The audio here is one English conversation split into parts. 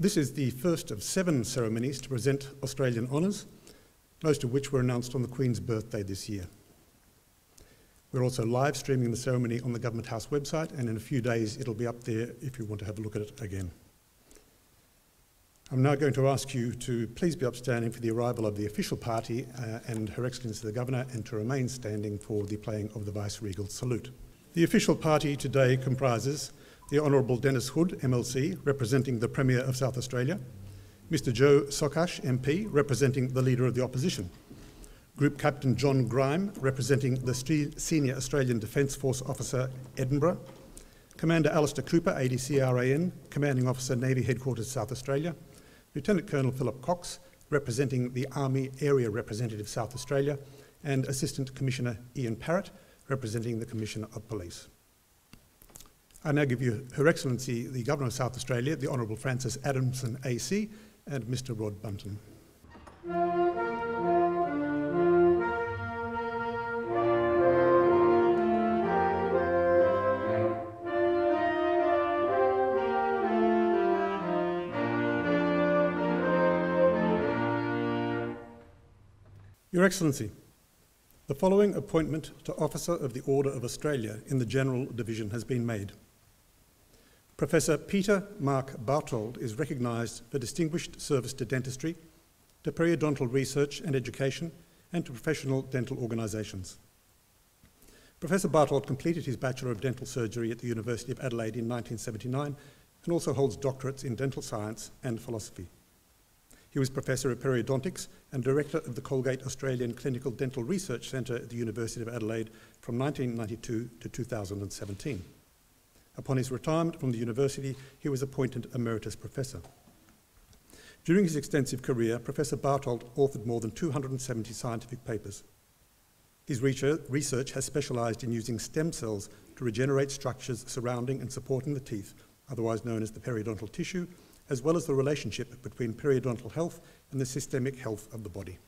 This is the first of seven ceremonies to present Australian honours, most of which were announced on the Queen's birthday this year. We're also live streaming the ceremony on the Government House website, and in a few days it'll be up there if you want to have a look at it again. I'm now going to ask you to please be upstanding for the arrival of the official party uh, and Her Excellency the Governor, and to remain standing for the playing of the Vice-Regal salute. The official party today comprises the Honourable Dennis Hood, MLC, representing the Premier of South Australia, Mr Joe Szakacs, MP, representing the Leader of the Opposition, Group Captain John Grime, representing the Senior Australian Defence Force Officer, Edinburgh, Commander Alistair Cooper, ADCRAN, Commanding Officer, Navy Headquarters, South Australia, Lieutenant Colonel Philip Cox, representing the Army Area Representative, South Australia, and Assistant Commissioner Ian Parrott, representing the Commissioner of Police. I now give you Her Excellency the Governor of South Australia, the Honourable Frances Adamson AC, and Mr Rod Bunton. Your Excellency, the following appointment to Officer of the Order of Australia in the General Division has been made. Professor Peter Mark Bartold is recognised for distinguished service to dentistry, to periodontal research and education, and to professional dental organisations. Professor Bartold completed his Bachelor of Dental Surgery at the University of Adelaide in 1979 and also holds doctorates in dental science and philosophy. He was Professor of Periodontics and Director of the Colgate Australian Clinical Dental Research Centre at the University of Adelaide from 1992 to 2017. Upon his retirement from the university, he was appointed Emeritus Professor. During his extensive career, Professor Bartold authored more than 270 scientific papers. His research has specialised in using stem cells to regenerate structures surrounding and supporting the teeth, otherwise known as the periodontal tissue, as well as the relationship between periodontal health and the systemic health of the body.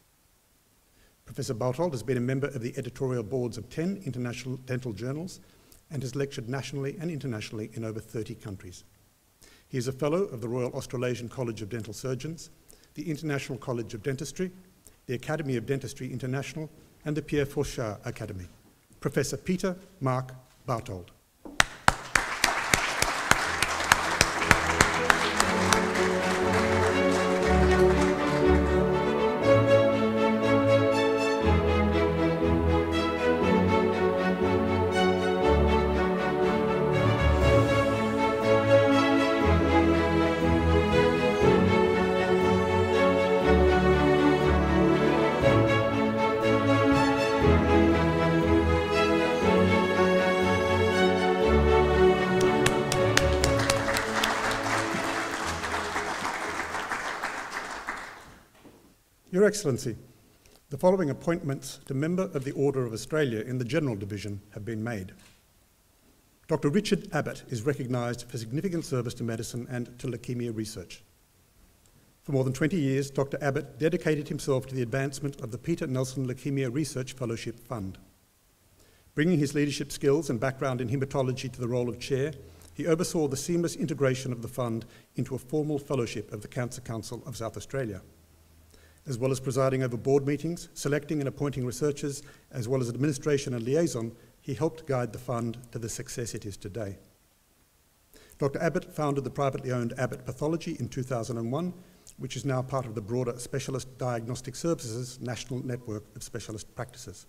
Professor Bartold has been a member of the editorial boards of 10 international dental journals and has lectured nationally and internationally in over 30 countries. He is a Fellow of the Royal Australasian College of Dental Surgeons, the International College of Dentistry, the Academy of Dentistry International, and the Pierre Fauchard Academy. Professor Peter Mark Bartold. Excellency, the following appointments to Member of the Order of Australia in the General Division have been made. Dr. Richard Abbott is recognised for significant service to medicine and to leukaemia research. For more than 20 years, Dr. Abbott dedicated himself to the advancement of the Peter Nelson Leukaemia Research Fellowship Fund. Bringing his leadership skills and background in haematology to the role of chair, he oversaw the seamless integration of the fund into a formal fellowship of the Cancer Council of South Australia as well as presiding over board meetings, selecting and appointing researchers, as well as administration and liaison, he helped guide the fund to the success it is today. Dr. Abbott founded the privately owned Abbott Pathology in 2001, which is now part of the broader Specialist Diagnostic Services National Network of Specialist Practices.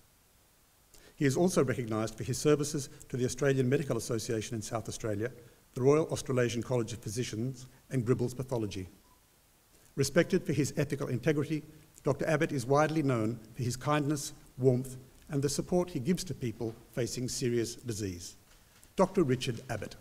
He is also recognised for his services to the Australian Medical Association in South Australia, the Royal Australasian College of Physicians, and Gribble's Pathology. Respected for his ethical integrity, Dr. Abbott is widely known for his kindness, warmth, and the support he gives to people facing serious disease. Dr. Richard Abbott.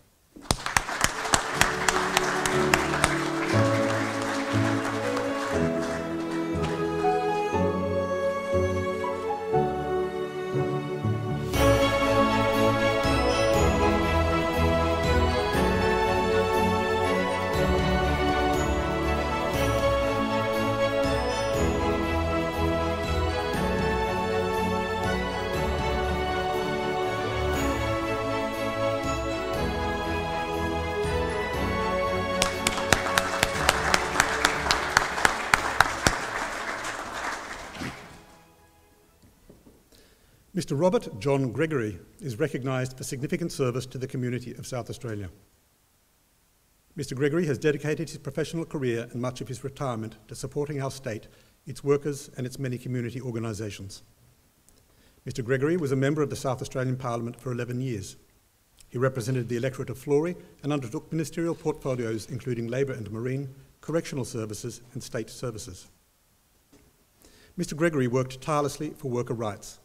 Mr. Robert John Gregory is recognised for significant service to the community of South Australia. Mr. Gregory has dedicated his professional career and much of his retirement to supporting our state, its workers, and its many community organisations. Mr. Gregory was a member of the South Australian Parliament for 11 years. He represented the electorate of Florey and undertook ministerial portfolios including Labour and Marine, Correctional Services, and State Services. Mr. Gregory worked tirelessly for worker rights.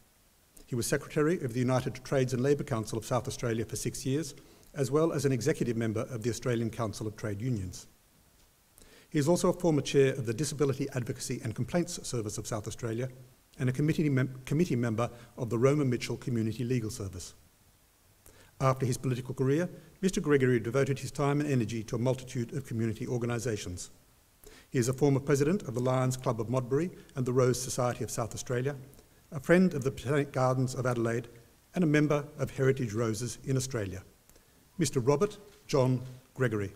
He was Secretary of the United Trades and Labour Council of South Australia for six years, as well as an executive member of the Australian Council of Trade Unions. He is also a former chair of the Disability Advocacy and Complaints Service of South Australia and a committee, mem committee member of the Roma Mitchell Community Legal Service. After his political career, Mr Gregory devoted his time and energy to a multitude of community organisations. He is a former president of the Lions Club of Modbury and the Rose Society of South Australia, a friend of the Botanic Gardens of Adelaide, and a member of Heritage Roses in Australia. Mr Robert John Gregory.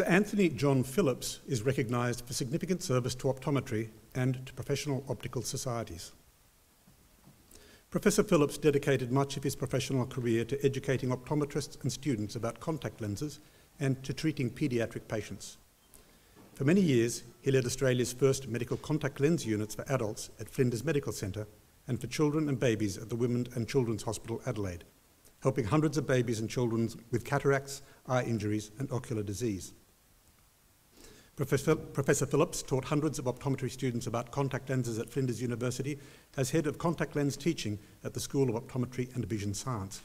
Mr. Anthony John Phillips is recognised for significant service to optometry and to professional optical societies. Professor Phillips dedicated much of his professional career to educating optometrists and students about contact lenses and to treating paediatric patients. For many years, he led Australia's first medical contact lens units for adults at Flinders Medical Centre and for children and babies at the Women and Children's Hospital Adelaide helping hundreds of babies and children with cataracts, eye injuries, and ocular disease. Professor, Professor Phillips taught hundreds of optometry students about contact lenses at Flinders University as head of contact lens teaching at the School of Optometry and Vision Science.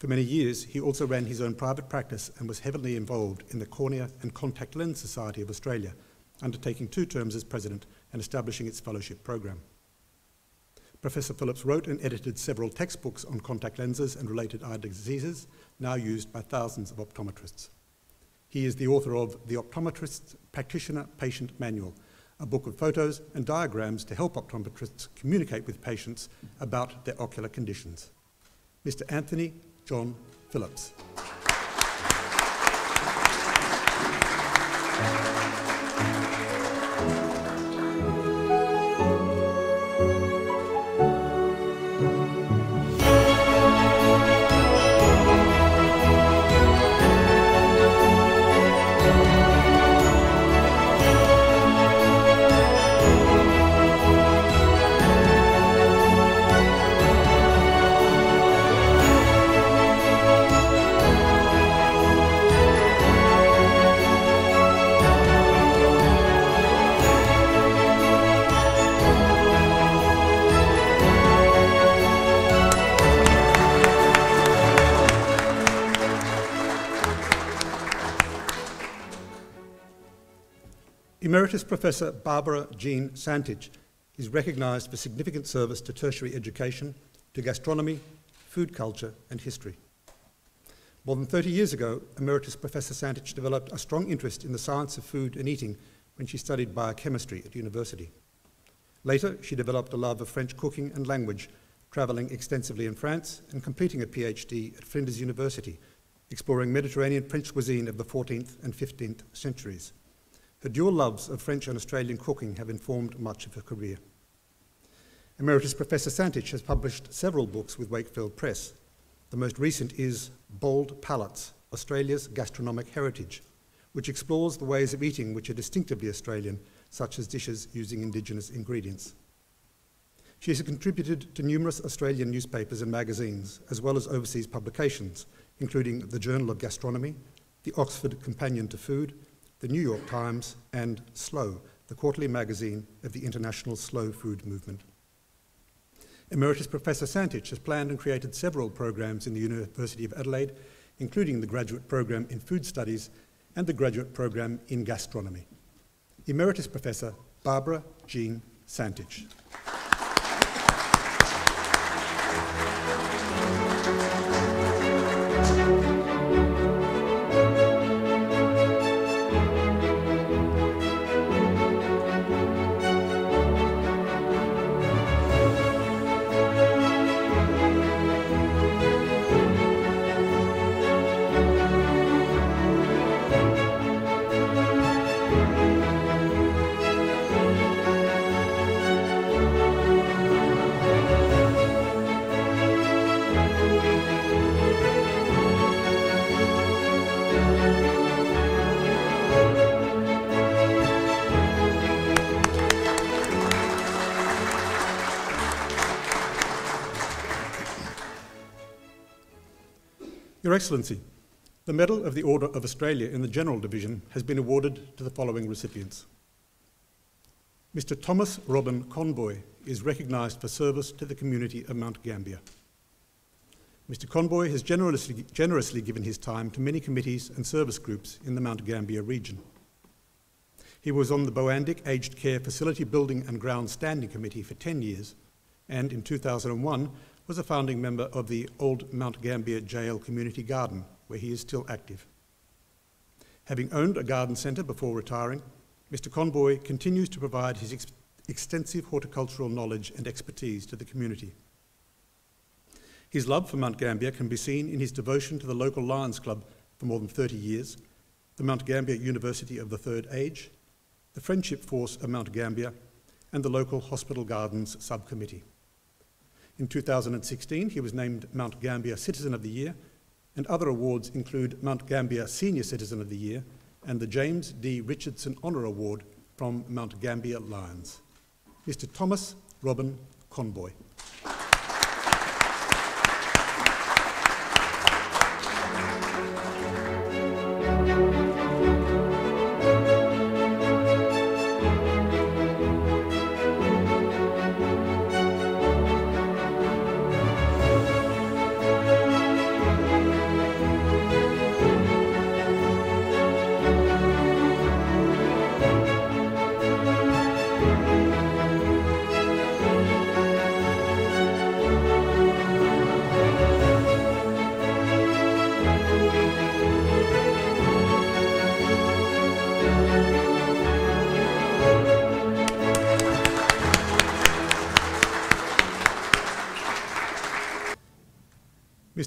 For many years, he also ran his own private practice and was heavily involved in the Cornea and Contact Lens Society of Australia, undertaking two terms as president and establishing its fellowship program. Professor Phillips wrote and edited several textbooks on contact lenses and related eye diseases, now used by thousands of optometrists. He is the author of The Optometrist's Practitioner Patient Manual, a book of photos and diagrams to help optometrists communicate with patients about their ocular conditions. Mr. Anthony John Phillips. Emeritus Professor Barbara Jean Santich is recognised for significant service to tertiary education, to gastronomy, food culture and history. More than 30 years ago, Emeritus Professor Santich developed a strong interest in the science of food and eating when she studied biochemistry at university. Later, she developed a love of French cooking and language, travelling extensively in France and completing a PhD at Flinders University, exploring Mediterranean French cuisine of the 14th and 15th centuries. Her dual loves of French and Australian cooking have informed much of her career. Emeritus Professor Santich has published several books with Wakefield Press. The most recent is Bold Palates, Australia's Gastronomic Heritage, which explores the ways of eating which are distinctively Australian, such as dishes using Indigenous ingredients. She has contributed to numerous Australian newspapers and magazines, as well as overseas publications, including the Journal of Gastronomy, the Oxford Companion to Food, the New York Times, and Slow, the quarterly magazine of the international slow food movement. Emeritus Professor Santich has planned and created several programs in the University of Adelaide, including the graduate program in food studies and the graduate program in gastronomy. Emeritus Professor Barbara Jean Santich. Your Excellency, the Medal of the Order of Australia in the General Division has been awarded to the following recipients. Mr Thomas Robin Conboy is recognised for service to the community of Mount Gambier. Mr Conboy has generously, generously given his time to many committees and service groups in the Mount Gambier region. He was on the Boandik Aged Care Facility Building and Ground Standing Committee for 10 years and in 2001 was a founding member of the Old Mount Gambier Jail Community Garden, where he is still active. Having owned a garden centre before retiring, Mr Conboy continues to provide his ex extensive horticultural knowledge and expertise to the community. His love for Mount Gambier can be seen in his devotion to the local Lions Club for more than 30 years, the Mount Gambier University of the Third Age, the Friendship Force of Mount Gambier, and the local Hospital Gardens Subcommittee. In 2016, he was named Mount Gambier Citizen of the Year, and other awards include Mount Gambier Senior Citizen of the Year and the James D. Richardson Honour Award from Mount Gambier Lions. Mr. Thomas Robin Conboy.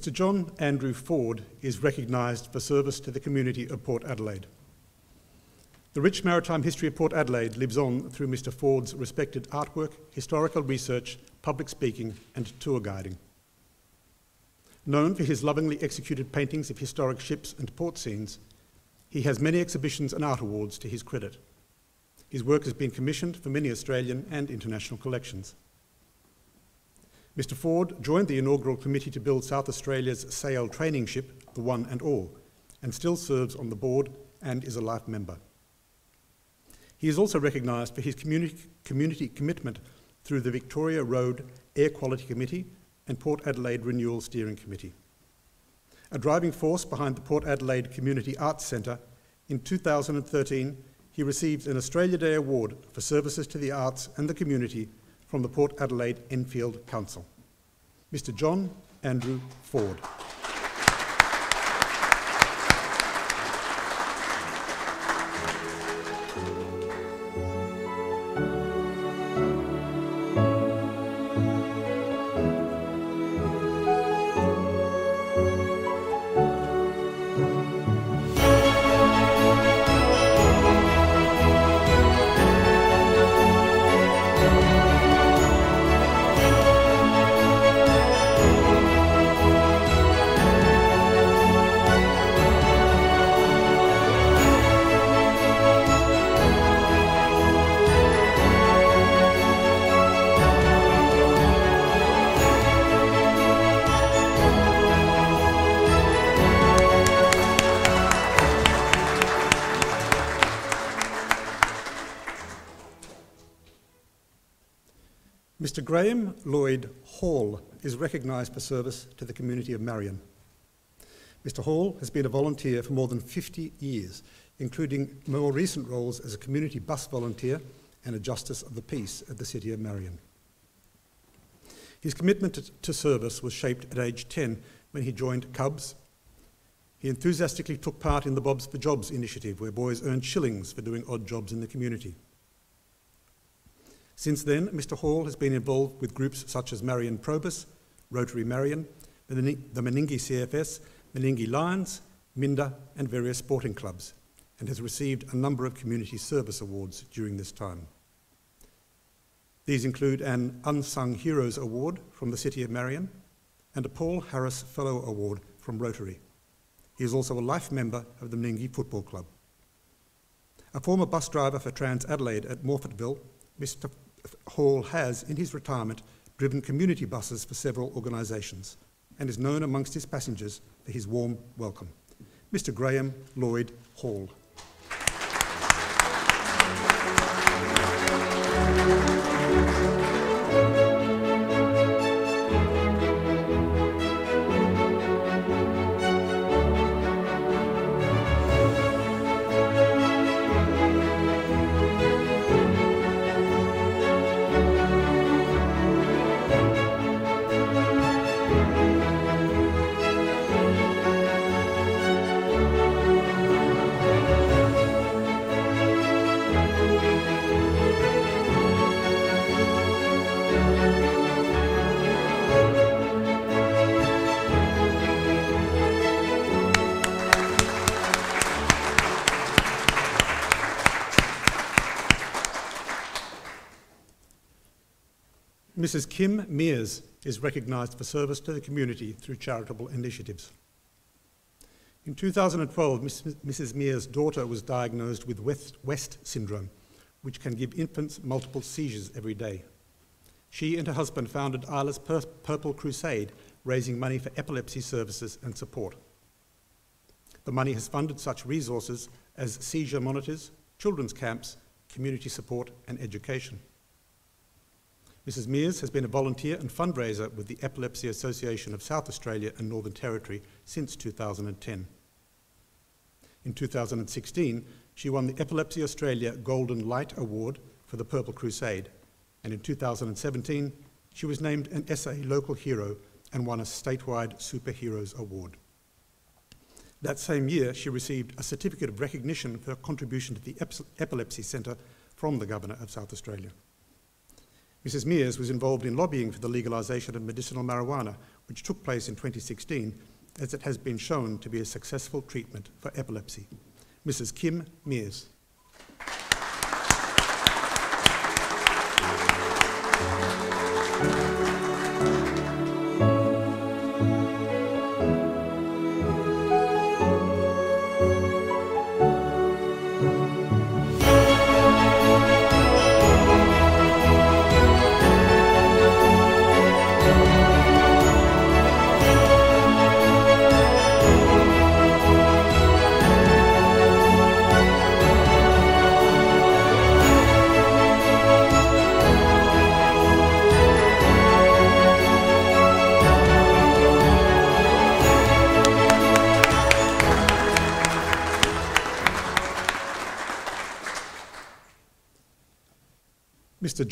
Mr John Andrew Ford is recognised for service to the community of Port Adelaide. The rich maritime history of Port Adelaide lives on through Mr Ford's respected artwork, historical research, public speaking and tour guiding. Known for his lovingly executed paintings of historic ships and port scenes, he has many exhibitions and art awards to his credit. His work has been commissioned for many Australian and international collections. Mr Ford joined the inaugural committee to build South Australia's sail training ship, the One and All, and still serves on the board and is a life member. He is also recognised for his community, community commitment through the Victoria Road Air Quality Committee and Port Adelaide Renewal Steering Committee. A driving force behind the Port Adelaide Community Arts Centre, in 2013 he received an Australia Day Award for services to the arts and the community from the Port Adelaide Enfield Council. Mr John Andrew Ford. Graham Lloyd Hall is recognised for service to the community of Marion. Mr Hall has been a volunteer for more than 50 years, including more recent roles as a community bus volunteer and a Justice of the Peace at the City of Marion. His commitment to service was shaped at age 10 when he joined Cubs. He enthusiastically took part in the Bobs for Jobs initiative, where boys earned shillings for doing odd jobs in the community. Since then, Mr. Hall has been involved with groups such as Marion Probus, Rotary Marion, the Meningie CFS, Meningie Lions, Minda, and various sporting clubs, and has received a number of community service awards during this time. These include an Unsung Heroes Award from the City of Marion and a Paul Harris Fellow Award from Rotary. He is also a life member of the Meningie Football Club. A former bus driver for Trans Adelaide at Morphettville, Mr. Hall has, in his retirement, driven community buses for several organisations and is known amongst his passengers for his warm welcome. Mr. Graham Lloyd Hall. Mrs. Kim Mears is recognised for service to the community through charitable initiatives. In 2012, Mrs. Mears' daughter was diagnosed with West, West syndrome, which can give infants multiple seizures every day. She and her husband founded Isla's Pur Purple Crusade, raising money for epilepsy services and support. The money has funded such resources as seizure monitors, children's camps, community support, and education. Mrs. Mears has been a volunteer and fundraiser with the Epilepsy Association of South Australia and Northern Territory since 2010. In 2016, she won the Epilepsy Australia Golden Light Award for the Purple Crusade, and in 2017, she was named an SA Local Hero and won a statewide Superheroes Award. That same year, she received a certificate of recognition for her contribution to the Epilepsy Centre from the Governor of South Australia. Mrs. Mears was involved in lobbying for the legalisation of medicinal marijuana, which took place in 2016, as it has been shown to be a successful treatment for epilepsy. Mrs. Kim Mears.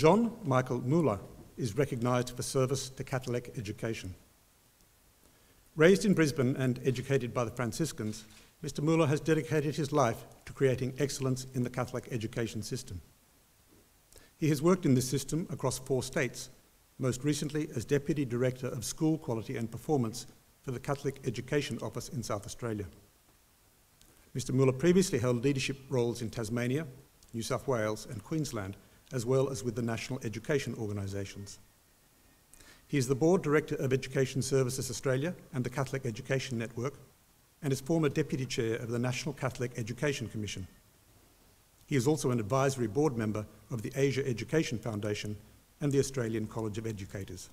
John Michael Muller is recognised for service to Catholic education. Raised in Brisbane and educated by the Franciscans, Mr. Muller has dedicated his life to creating excellence in the Catholic education system. He has worked in this system across four states, most recently as Deputy Director of School Quality and Performance for the Catholic Education Office in South Australia. Mr. Muller previously held leadership roles in Tasmania, New South Wales, and Queensland, as well as with the national education organisations. He is the Board Director of Education Services Australia and the Catholic Education Network, and is former Deputy Chair of the National Catholic Education Commission. He is also an advisory board member of the Asia Education Foundation and the Australian College of Educators.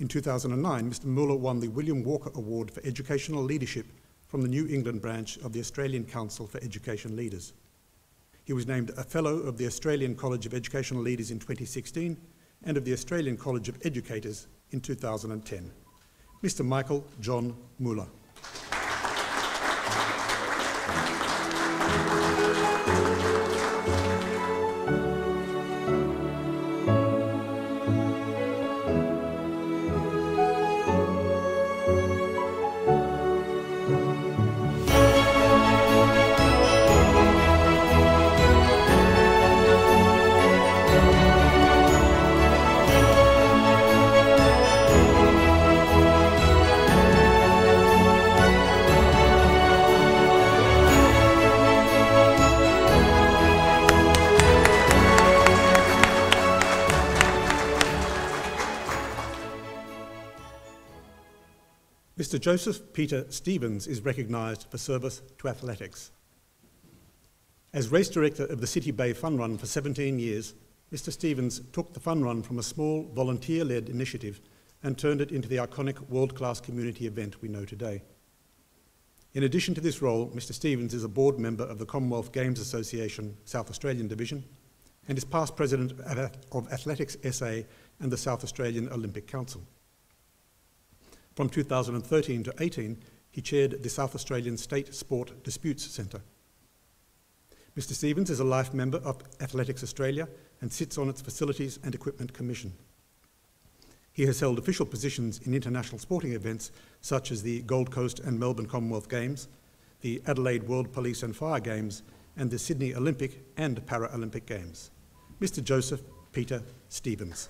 In 2009, Mr Muller won the William Walker Award for Educational Leadership from the New England branch of the Australian Council for Education Leaders. He was named a Fellow of the Australian College of Educational Leaders in 2016 and of the Australian College of Educators in 2010. Mr. Michael John Muller. Mr. Joseph Peter Stevens is recognised for service to athletics. As race director of the City Bay Fun Run for 17 years, Mr. Stevens took the Fun Run from a small volunteer led initiative and turned it into the iconic world class community event we know today. In addition to this role, Mr. Stevens is a board member of the Commonwealth Games Association South Australian Division and is past president of Athletics SA and the South Australian Olympic Council. From 2013 to 18, he chaired the South Australian State Sport Disputes Centre. Mr Stevens is a life member of Athletics Australia and sits on its Facilities and Equipment Commission. He has held official positions in international sporting events such as the Gold Coast and Melbourne Commonwealth Games, the Adelaide World Police and Fire Games, and the Sydney Olympic and Paralympic Games. Mr Joseph Peter Stevens.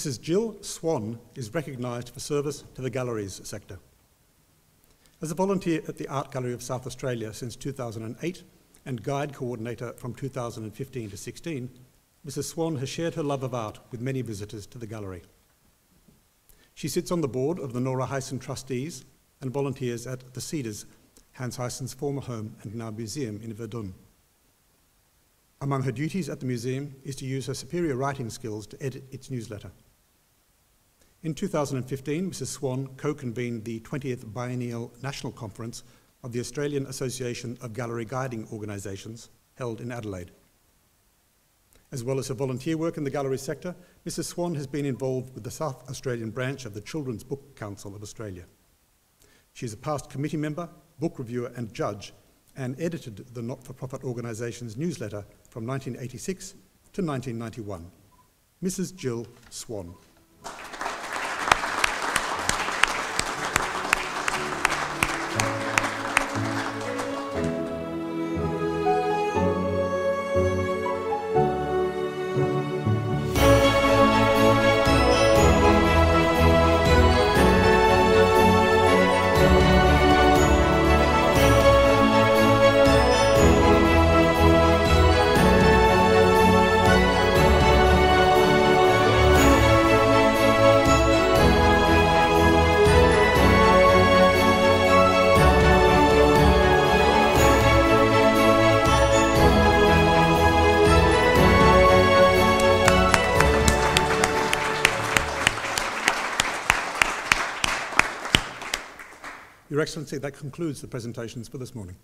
Mrs. Jill Swan is recognised for service to the galleries sector. As a volunteer at the Art Gallery of South Australia since 2008 and guide coordinator from 2015 to 16, Mrs. Swan has shared her love of art with many visitors to the gallery. She sits on the board of the Nora Heysen Trustees and volunteers at The Cedars, Hans Heysen's former home and now museum in Verdun. Among her duties at the museum is to use her superior writing skills to edit its newsletter. In 2015, Mrs. Swan co-convened the 20th Biennial National Conference of the Australian Association of Gallery Guiding Organisations, held in Adelaide. As well as her volunteer work in the gallery sector, Mrs. Swan has been involved with the South Australian branch of the Children's Book Council of Australia. She is a past committee member, book reviewer and judge, and edited the not-for-profit organisation's newsletter from 1986 to 1991. Mrs. Jill Swan. Excellency, that concludes the presentations for this morning.